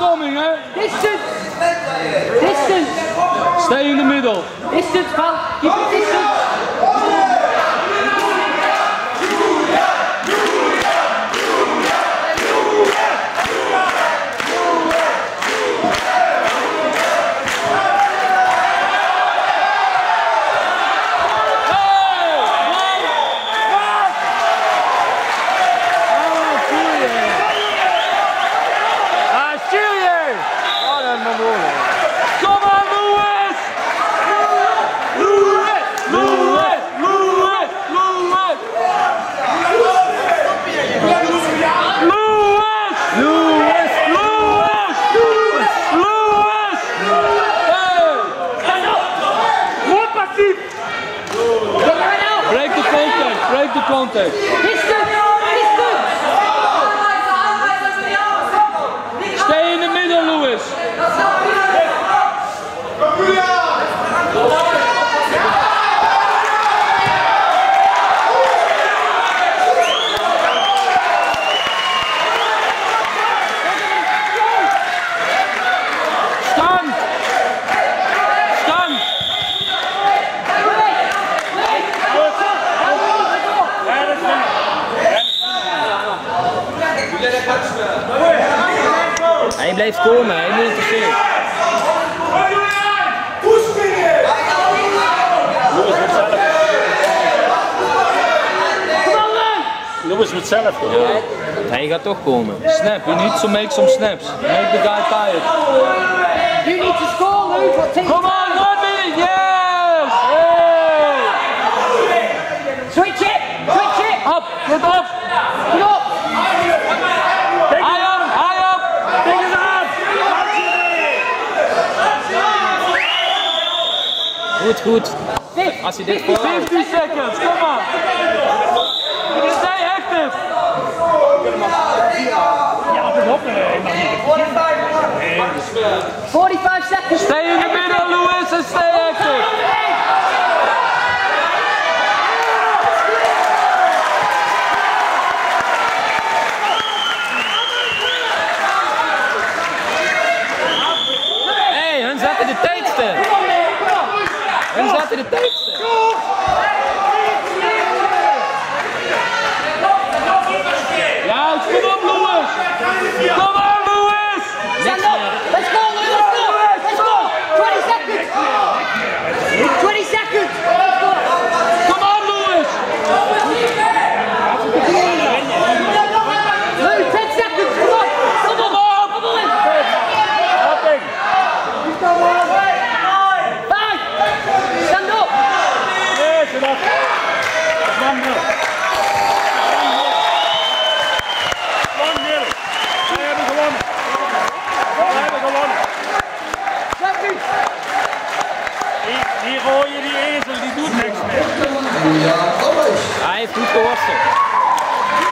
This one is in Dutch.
coming, hè? Distance! Distance! Stay in the middle. Distance, well, Break the contact, break the contact. Distance. Distance. Stay in the middle, Louis. Hij blijft komen, hij moet te veel. Louis moet zelf komen. Hij gaat toch komen. Snap, you need to make some snaps. Make the guy tired. You need to score, Luke. Come on, one minute, yes! Hey! Switch it. Switch it. Up, get up! Get up. goed, goed. Als je dit 50 seconds, kom maar. Dit is hij echt het. Ja, 45 seconds. Stay in the middle, Louis, en stay active. Hey, hun zetten de tijdsten! There's nothing to thank them. Ja, jetzt komm ab, Luis! Komm ab! Die, die rode, die ezel, die doet niks meer. Hij heeft goed geworsteld.